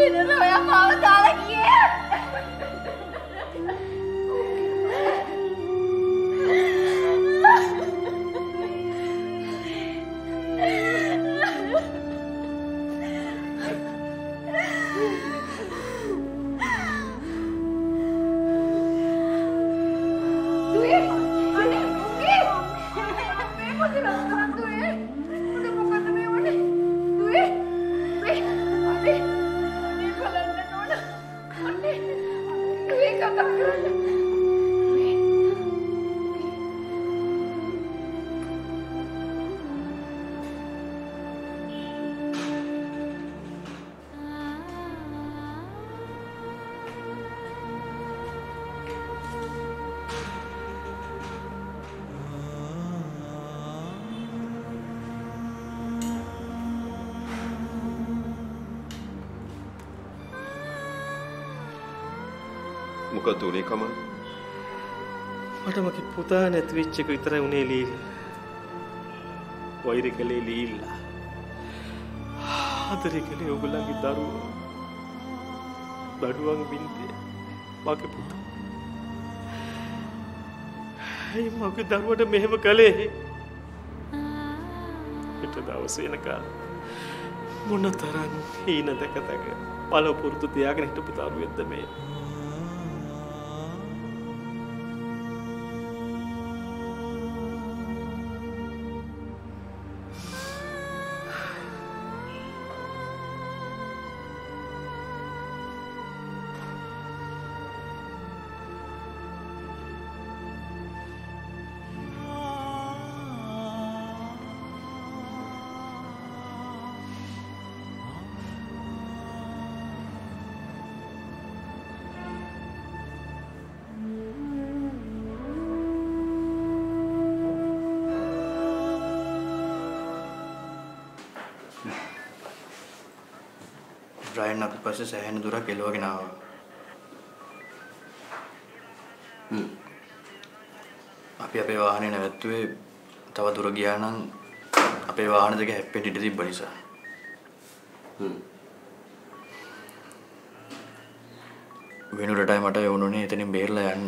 ඒ වෙනුර ඔයා මාව දාලා ගියේ මොකද උනේ කමල්? මට මගේ පුතා නැති වෙච්ච එක විතරයි උනේ ලීල්. වෛර කළේ ලීල්ලා. ආදරේ කළේ ඔයගොල්ලන්ගේ දරුවෝ. දඩුවන් බින්දේ මගේ පුතා. ඇයි මගේ දරුවට මෙහෙම කළේ? ඊට දවස් වෙනකල් මොන තරම් හීන දැක දැක පළපුරුදු තියාගෙන හිටපු දරුවෙක්ද මේ? බ්‍රයන් අපි පස්සේ සෑහෙන දුරක් එළුවගෙන ආවා. අපි අපේ වාහනේ නැවැත්තුවේ තව දුර ගියා නම් අපේ වාහන දෙක හැප්පෙන්න ඉඩ තිබ්බ නිසා. වෙනුරටයි මට යවුණුනේ එතනින් බේරලා යන්න.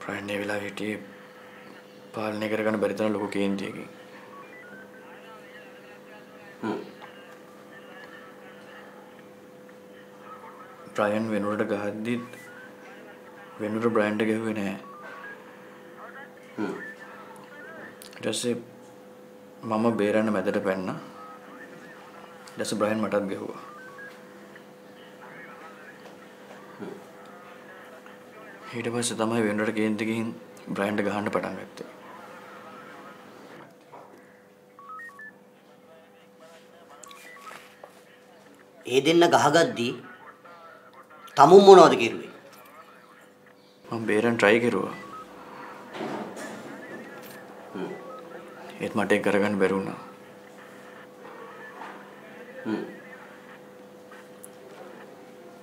බ්‍රයන් ඒ වෙලාවේ හිටියේ පාලනය කරගන්න බැරි තරම් ලොකු කේන්තියකින්. බ්‍රයන් වෙනුරට ගහද්දිත් වෙනුර බ්‍රයන්ට ගැහුවේ නැහැ. ඊට පස්සේ මම බේරන්න මැදට පැන්නා. ඊට පස්සේ බ්‍රයන් මටත් ගැහුවා. ඊට පස්සේ තමයි වෙනුරට කේන්ති ගිහින් බ්‍රයන්ට ගහන්න පටන් ගත්තේ. ඒ දෙන්න ගහගද්දී තමුන් මොනවද කිරුවේ? මම බේරන්න try කරුවා. ඒත් මට ඒක කරගන්න බැරි වුණා.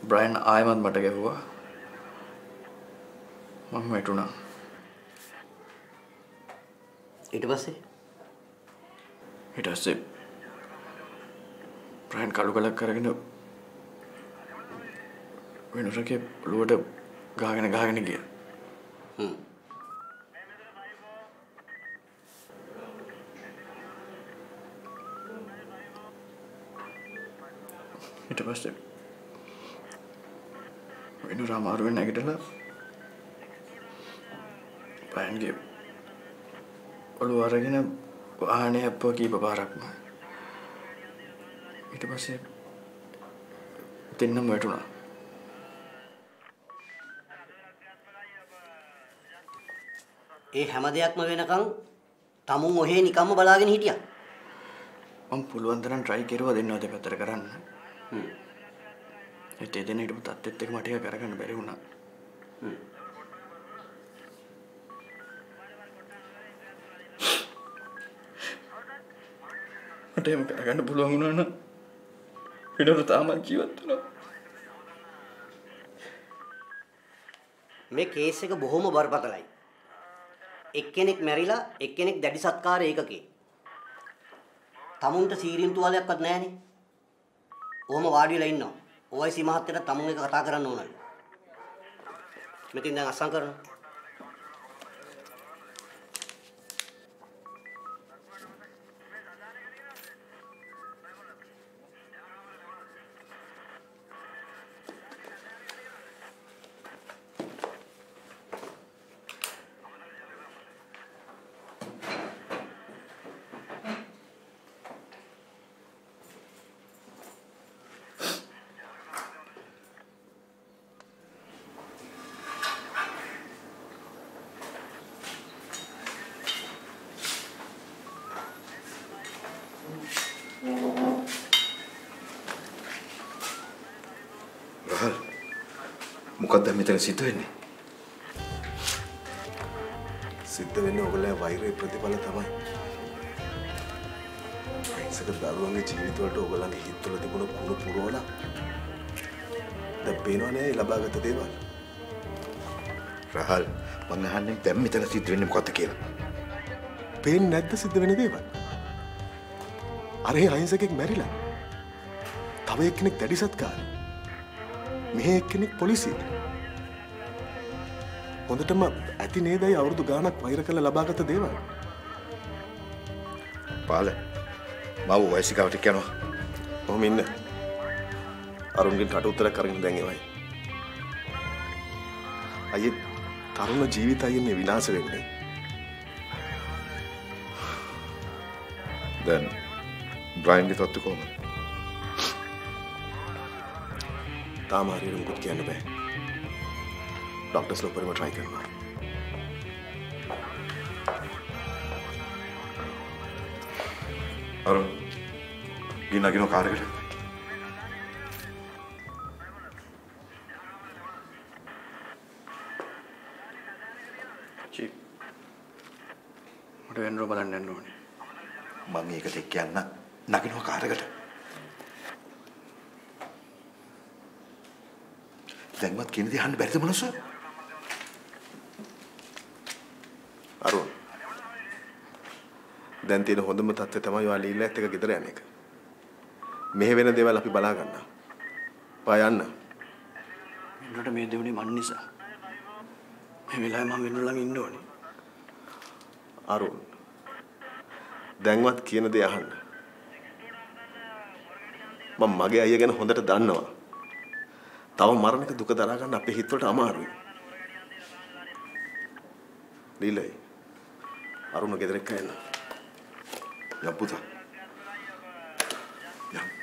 බ්‍රයන් ආයෙමත් මට ගැහුවා. මම වැටුණා. ඊට පස්සේ ඊට පස්සේ බ්‍රයන් කළු කලක් කරගෙන වෙනුරගේ ඔළුවට ගහගෙන ගහගෙන ගියා. ඊට පස්සේ වෙනුර අමාරුවෙන් නැගිටලා බයන්ගේ ඔළුව අරගෙන වාහනේ හැප්පුවා කීප පාරක්ම ඊට පස්සේ දෙන්නම වැටුණා ඒ හැම දෙයක්ම වෙනකන් තමුන් ඔහේ නිකම්ම බලාගෙන හිටියා. මම පුළුවන් තරම් try කරුවා දෙන්නව දෙපැත්තට කරන්න හ්ම්. ඒ දෙන්න හිටපු තත්ත්වෙත් එක්ක මට ඒක කරගන්න බැරි වුණා මට එහෙම කරගන්න පුළුවන් වුණා නම් වෙනවරු තාමත් ජීවත් වෙනවා. මේ කේස් එක බොහොම බරපතලයි. එක්කෙනෙක් මැරිලා එක්කෙනෙක් දැඩි සත්කාර ඒකකේ. තමුන්ට සීරීම් තුවාලයක්වත් නැහනේ. ඔහොම වාඩි වෙලා ඉන්නවා. OIC මහත්තයට තමුන් එක කතා කරන්න ඕනලු. මෙතින් දැන් අස්සම් කරනවා. රහල් මොකක්ද මෙතන සිද්ධ වෙන්නේ? සිද්ධ වෙන්නේ ඔයගොල්ලෝ වෛරයේ ප්‍රතිඵල තමයි. අහිංසක දරුවන්ගේ ජීවිතවලට ඔයගොල්ලන්ගේ හිතවල තිබුණ කුණු පුරවලා දැන් පේනවනේ ඒ ලබාගත දේවල්. රහල් මං අහන්නේ දැන් මෙතන සිද්ධ වෙන්නේ මොකක්ද කියලා. පේන්නේ නැද්ද සිද්ධ වෙන දේවල්? අර ඒ අහිංසකෙක් මැරිලා. තව එක්කෙනෙක් දැඩි සත්කාරී. මෙහෙ එක්කෙනෙක් පොලිසියට. හොඳටම ඇති නේදයි අවුරුදු ගාණක් වෛර කළ ලබාගත දේවල්. පාල මව වයසිකාවට යනවා. ඔහොම ඉන්න. අරුන්ගෙන් කට උත්තරයක් අරගෙන දැන් එවයි. අයියේ තරුණ ජීවිතය මේ විනාශ වෙන්නේ. දැන් බ්‍රයින්ගේ තත්ත්ව කොහොමද? තාම හරියට මුකුත් කියන්න බෑ. ඩොක්ටර්ස්ලා උඩරම try කරනවා. අරුන් ගිහින් නගිනවා කාර් එකට. චීප්. මට වෙනරෝ බලන්න යන්න ඕනේ. මම ඒකට එක්ක යන්න නගිනවා කාර් එකට. දැන්වත් කියන දේ අහන්න බැරිද මනස? අරුන්. දැන් තියෙන හොඳම තත්ත්වය තමයි ඔයා ලීලාත් එක ගෙදර යන එක. මෙහෙ වෙන දේවල් අපි බලා ගන්නවා. පා යන්න. වෙනුවට මේ දෙවුනේ මන් නිසා. මේ වෙලාවේ මම වෙනුව ළඟ ඉන්න ඕනේ. අරුන්. දැන්වත් කියන දේ අහන්න. මම මගේ අයියා ගැන හොඳට දන්නවා. තව මරණක දුක දරා ගන්න අපේ හිතවලට අමාරුයි. ලීලයි. අරුණ ගෙදර එක්ක එන්න. යම් පුතා. යම්.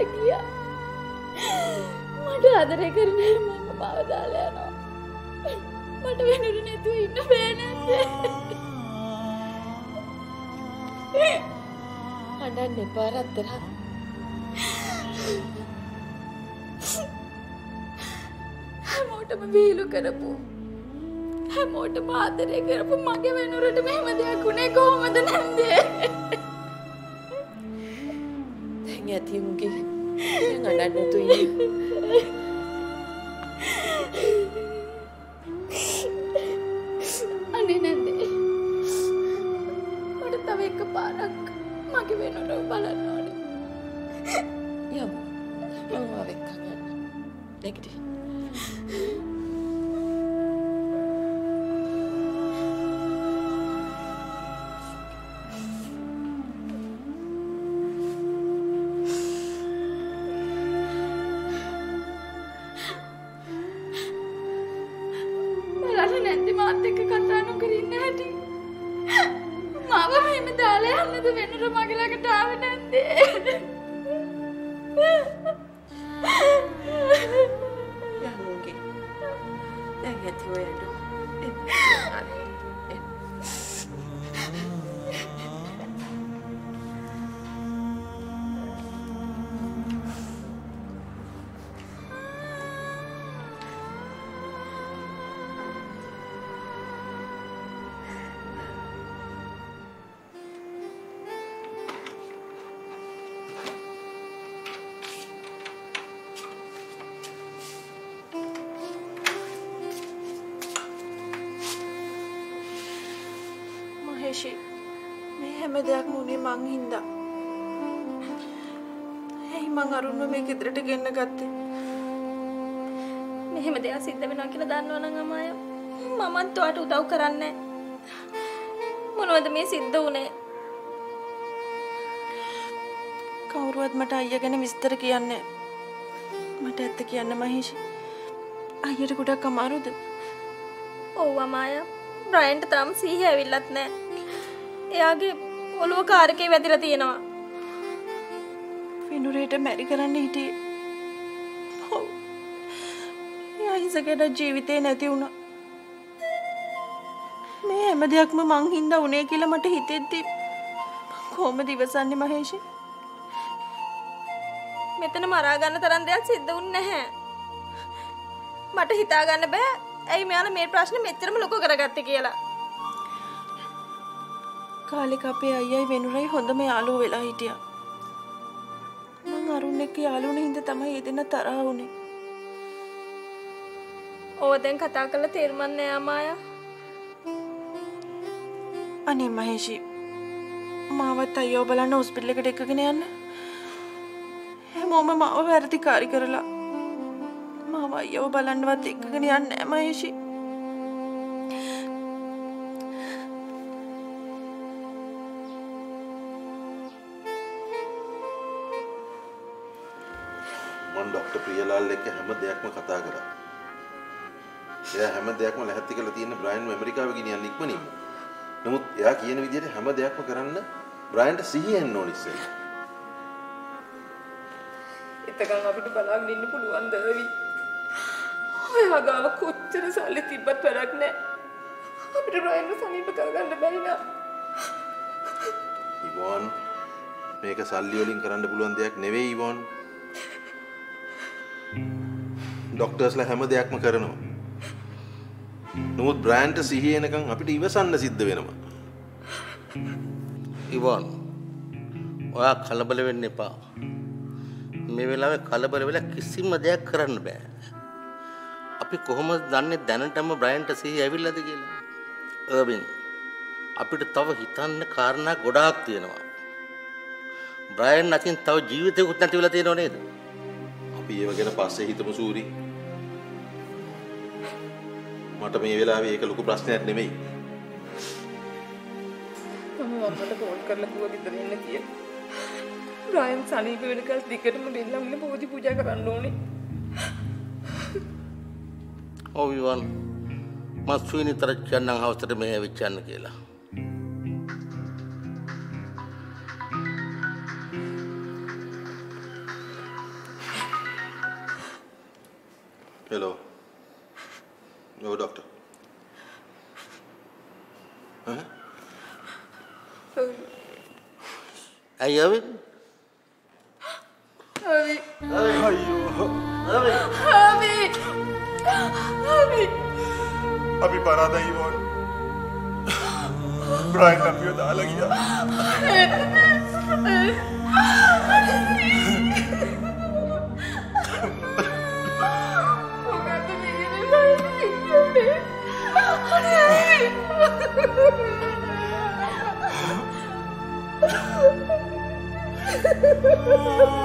මාව දාලා ගියා. මට ආදරය කරන මම මාව දාලා යනවා. මට වෙනුරු නැතුව ඉන්න බෑ නැද්ද හඬන්න එපා රත්තරන්. හැමෝටම වීලු කරපු හැමෝටම ආදරය කරපු මගේ වෙනුරට මෙහෙම දෙයක් වුණේ කොහොමද නැන්දේ? දැන් ඇති උන්ගේ දැන් අඩන්න නැතු ඉන්නේ අනේ නැන්දේ. මට තව එක පාරක් මගේ වෙනුරව බලන්න ඕනේ. යමු මම ආව එක්කන් යන්න නැගිටින් දැන් මහේෂි මේ හැම දෙයක්ම උනේ මං හින්දා. ඇයි මං අරුන්ව මේ ගෙදරට ගෙන්න ගත්තේ. මෙහෙම දෙයක් සිද්ධ වෙනවා කියලා දන්නවනම් අමාය. මමත් ඔයාට උදව් කරන්නේ මොනවද මේ සිද්ධ වුනේ? කවුරුවත් මට අයියා ගැන විස්තර කියන්නේ මට ඇත්ත කියන්න මහේෂි. අයියට ගොඩක් අමාරුද? ඔව් අමාය. බ්‍රයන්ට තරම් සීහ ඇවිල්ලත් නෑ එයාගේ ඔළුව කාරකේ වැදිලා තියෙනවා. වෙනුරේට මැරි කරන්න හිටියේ. ඔව්. එයා හිසකට ජීවිතේ නැති වුණා. මේ හැම දෙයක්ම මං හින්දා උනේ කියලා මට හිතෙද්දි කොහොමද ඉවසන්නේ මහේෂි? මෙතන මරා ගන්න තරම් දෙයක් සිද්ධ වුන්නේ නැහැ. මට හිතා ගන්න බෑ. ඇයි මෙයාලා මේ ප්‍රශ්නේ මෙච්චරම ලොකු කරගත්තේ කියලා කාලෙක අපේ අයියයි වෙනුරයි හොඳම යාළුවෝ වෙලා හිටියා. මං අරුන් එක්ක යාළුවන හින්දා තමයි ඒ දෙන්න තරහා වුනේ. ඕව දැන් කතා කරලා තේරුම් නෑ අමාය අනේ මහේෂි මාවත් අයියෝ බලන්න හොස්පිටල් එකට එකගෙන යන්න. හැමෝම මාව වැරදිකාරි කරලා. මාව අයියෝ බලන්නවත් එක්කගෙන යන්නේ නැහැ මහේෂි මම ડોක්ටර් ප්‍රියලාල් එක්ක හැම දෙයක්ම කතා කරා. එයා හැම දෙයක්ම ලැහැත්ති කරලා තියෙන බ්‍රයන්ව ඇමරිකාව ගෙනියන්න ඉක්මනින්ම. නමුත් එයා කියන විදිහට හැම දෙයක්ම කරන්න බ්‍රයන්ට සිහියෙන් ඕන ඉස්සෙල්ලා. එතකන් අපිට බලාගෙන ඉන්න පුළුවන් දරවි. ඔයා ගාව කොච්චර සල්ලි තිබ්බත් වැඩක් නැහැ. අපිට රොයන්ව සමීප කරගන්න බැරි නා. ඉවොන් මේක සල්ලි වලින් කරන්න පුළුවන් දෙයක් නෙවෙයි ඉවොන්. ડોක්ටර්ස්ලා හැම දෙයක්ම කරනවා. නමුත් බ්‍රෑන්ඩ්ට සිහිය එනකන් අපිට ඉවසන්න සිද්ධ වෙනවා. ඉවන් ඔයා කලබල වෙන්න එපා. මේ වෙලාවේ කලබල වෙලා කිසිම දෙයක් කරන්න බෑ. අපි කොහොමද දන්නේ දැනටම බ්‍රයන්ට සිහි ඇවිල්ලාද කියලා? අර්වින් අපිට තව හිතන්න කාරණා ගොඩාක් තියෙනවා. බ්‍රයන් අතින් තව ජීවිතයකුත් නැති වෙලා තියෙනව නේද? අපි ඒව ගැන පස්සේ හිතමු සූරි. මට මේ වෙලාවේ ඒක ලොකු ප්‍රශ්නයක් නෙමෙයි. මම අම්මට ෆෝන් කරලා කිව්වා ගෙදර එන්න කියලා. බ්‍රයන් සනීප වෙනකල් දිගටම දෙල්ලම්ගෙන පූජි පූජා කරන්න ඕනේ. ඔව් ඉවන් මස් සුවිනි තර කියන්නම් හවසට මේ ඇවිත් යන්න කියලා ඔව් ડોක්ටර්. ඈ ඇයි අවින් අවි අවින් අවි අවි අපි පරාදයි වෝන් බ්‍රයින් අපිව දාලා ගියා Thank Oh.